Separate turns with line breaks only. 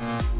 Bye.